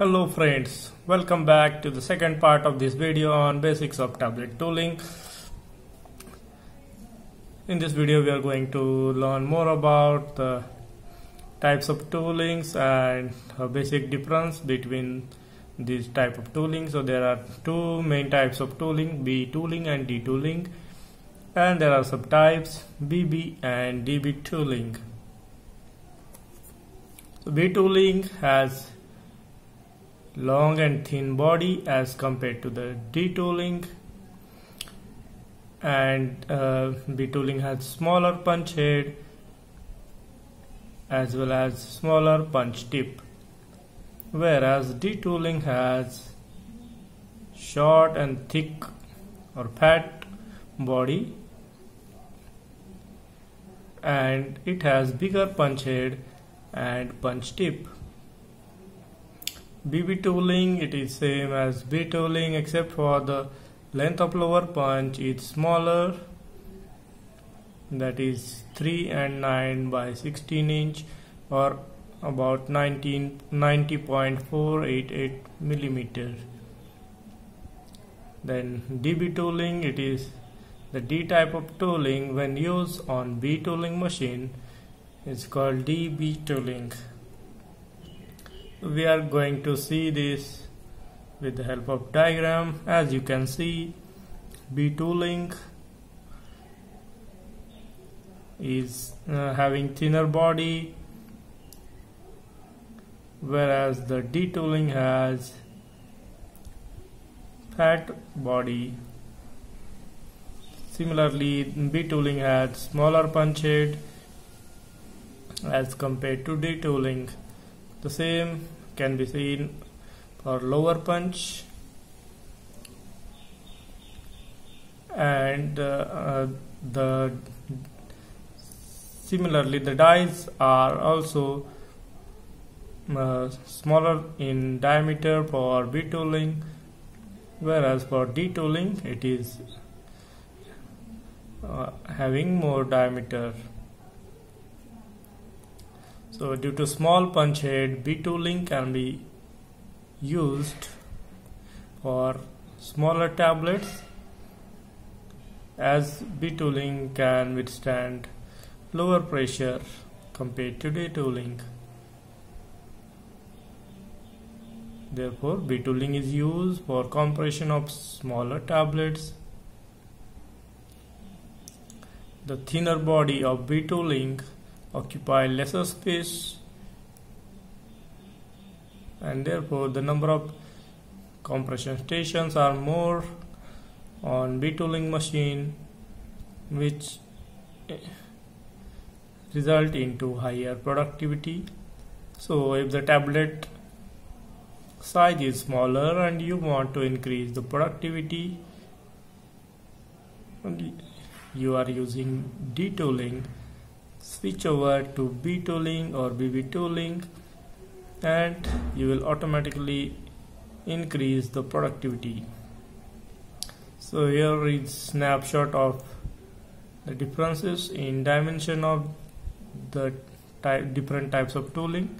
Hello friends, welcome back to the second part of this video on basics of tablet tooling. In this video we are going to learn more about the types of toolings and a basic difference between these type of tooling. So there are two main types of tooling, B tooling and D tooling and there are subtypes BB and DB tooling. So B tooling has long and thin body as compared to the D tooling. And uh, B tooling has smaller punch head as well as smaller punch tip. Whereas D tooling has short and thick or fat body and it has bigger punch head and punch tip BB tooling it is same as B tooling except for the length of lower punch is smaller. That is 3 and 9 by 16 inch or about 19 90.488 millimeter. Then DB tooling it is the D type of tooling when used on B tooling machine is called DB tooling we are going to see this with the help of diagram. As you can see B tooling is uh, having thinner body whereas the D tooling has fat body. Similarly B tooling has smaller punch head as compared to D tooling the same can be seen for lower punch and uh, uh, the similarly the dies are also uh, smaller in diameter for B tooling whereas for D tooling it is uh, having more diameter so due to small punch head B tooling can be used for smaller tablets as B tooling can withstand lower pressure compared to D tooling Therefore, B tooling is used for compression of smaller tablets. The thinner body of B tooling occupy lesser space and therefore the number of compression stations are more on B tooling machine which eh, result into higher productivity. So if the tablet size is smaller and you want to increase the productivity you are using D tooling switch over to B tooling or BB tooling and you will automatically increase the productivity. So here is snapshot of the differences in dimension of the type different types of tooling.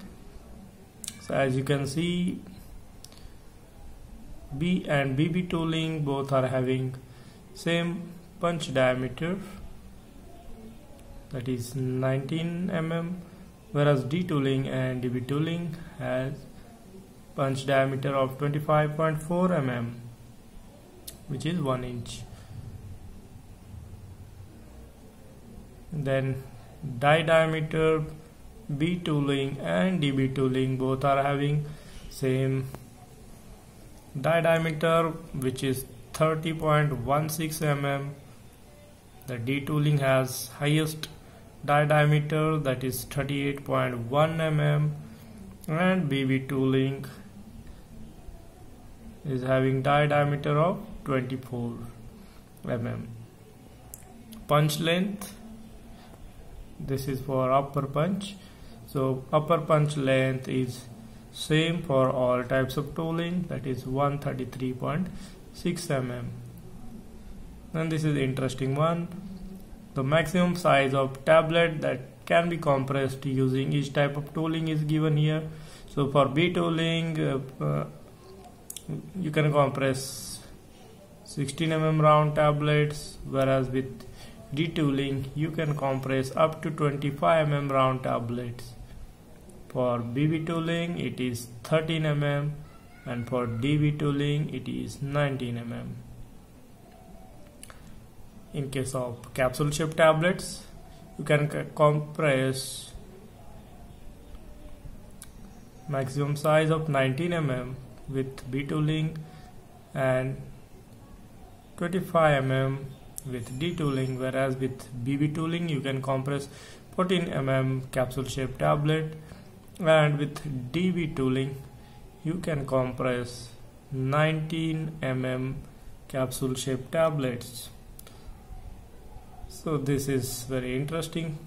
So as you can see B and BB tooling both are having same punch diameter that is 19 mm whereas D tooling and DB tooling has punch diameter of 25.4 mm which is 1 inch. Then die diameter B tooling and DB tooling both are having same die diameter which is 30.16 mm the D tooling has highest die diameter that is 38.1 mm and BB tooling is having die diameter of 24 mm. Punch length this is for upper punch. So upper punch length is same for all types of tooling that is 133.6 mm. And this is interesting one the maximum size of tablet that can be compressed using each type of tooling is given here. So for b tooling uh, uh, you can compress 16 mm round tablets whereas with D tooling you can compress up to 25 mm round tablets. For BB tooling it is 13 mm and for DB tooling it is 19 mm in case of capsule shaped tablets you can compress maximum size of 19 mm with B tooling and 25 mm with D tooling whereas with BB tooling you can compress 14 mm capsule shaped tablet and with DB tooling you can compress 19 mm capsule shaped tablets so this is very interesting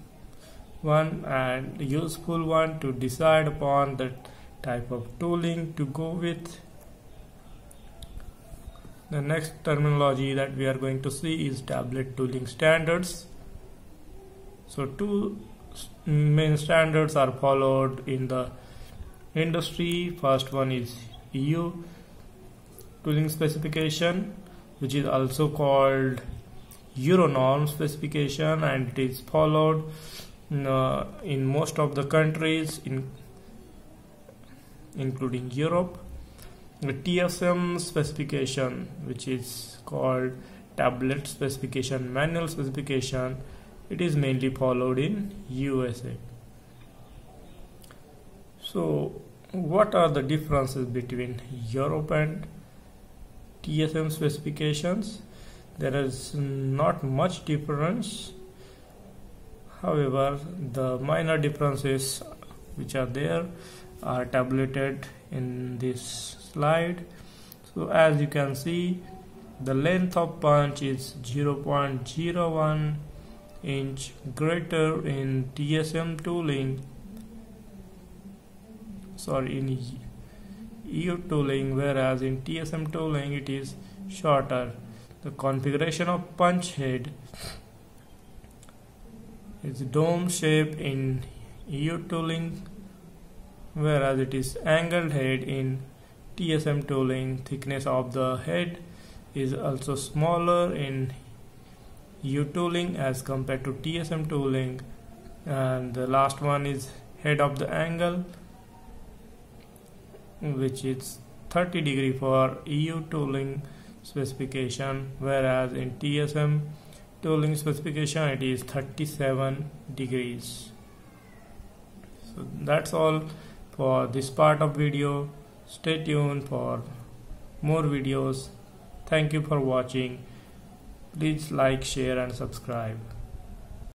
one and useful one to decide upon the type of tooling to go with. The next terminology that we are going to see is tablet tooling standards. So two main standards are followed in the industry. First one is EU tooling specification which is also called Euronorm specification and it is followed uh, in most of the countries in including Europe the TSM specification which is called tablet specification manual specification it is mainly followed in USA so what are the differences between Europe and TSM specifications there is not much difference. However the minor differences which are there are tabulated in this slide. So as you can see the length of punch is 0.01 inch greater in TSM tooling sorry in EU tooling whereas in TSM tooling it is shorter the configuration of punch head is dome shape in EU tooling whereas it is angled head in TSM tooling. Thickness of the head is also smaller in U tooling as compared to TSM tooling. And the last one is head of the angle which is 30 degree for EU tooling specification whereas in TSM tooling specification it is 37 degrees. So that's all for this part of video. Stay tuned for more videos. Thank you for watching. Please like share and subscribe